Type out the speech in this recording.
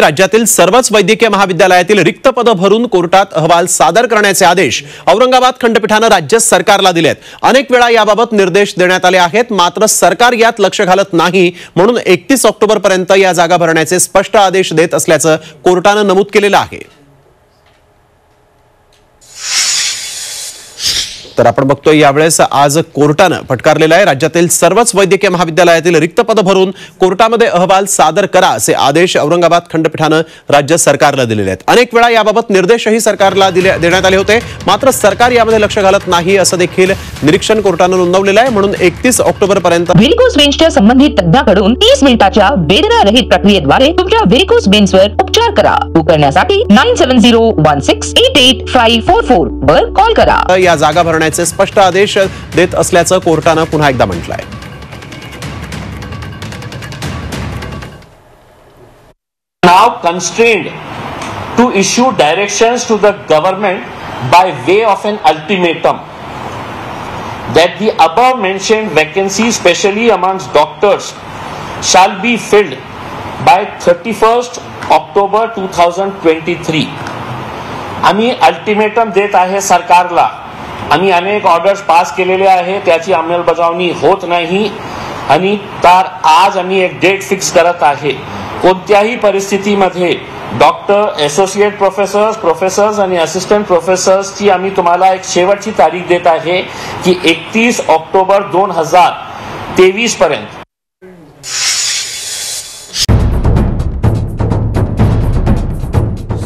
राज्यातील सर्वच वैद्यकीय महाविद्यालयातील रिक्त पदं भरून कोर्टात अहवाल सादर करण्याचे आदेश औरंगाबाद खंडपीठानं राज्य सरकारला दिलेत. अनेक वेळा याबाबत निर्देश देण्यात आले आहेत मात्र सरकार यात लक्ष घालत नाही म्हणून एकतीस ऑक्टोबर पर्यंत या जागा भरण्याचे स्पष्ट आदेश देत असल्याचं कोर्टानं नमूद केलेलं आहे. तर आपण बघतोय यावेळेस आज कोर्टानं फटकारलेलं आहे. राज्यातील सर्वच वैद्यकीय महाविद्यालयातील रिक्त पद भरून कोर्टामध्ये अहवाल सादर करा असे आदेश औरंगाबाद खंडपीठानं राज्य सरकारला दिलेले आहेत. अनेक वेळा याबाबत निर्देशही सरकारला दिले देण्यात आले होते. मात्र सरकार यामध्ये लक्ष घालत नाही असं देखील निरीक्षण कोर्टानं नोंदवलेलं आहे. म्हणून एकतीस ऑक्टोबर पर्यंत व्हेरिकोस बेंचच्या संबंधित तज्ञाकडून तीस मिनिटाच्या वेदना रहित प्रक्रियेद्वारे तुमच्या व्हेरिकोस बेंचवर संपर्क करा. बुक करण्यासाठी nine seven zero one six eight eight five four four वर कॉल करा. या जागा भरण्याचे स्पष्ट आदेश देत असल्याचं कोर्टानं पुन्हा एकदा म्हटलंय. Now constrained to issue direction to the government by way of an ultimatum that the above mention vacancy specially amongst doctors shall be filled by thirty first October two thousand twenty three आम्ही ultimatum देत आहे सरकारला. आम्ही अनेक orders pass केलेले आहे त्याची अंमलबजावणी होत नाही आणि तर आज आम्ही एक डेट फिक्स करत आहे. कोणत्याही परिस्थितीमध्ये डॉक्टर असोसिएट प्रोफेसर्स प्रोफेसर्स आणि असिस्टंट प्रोफेसर्सची आम्ही तुम्हाला एक शेवटची तारीख देत आहे की एकतीस ऑक्टोबर दोन हजार तेवीस पर्यंत.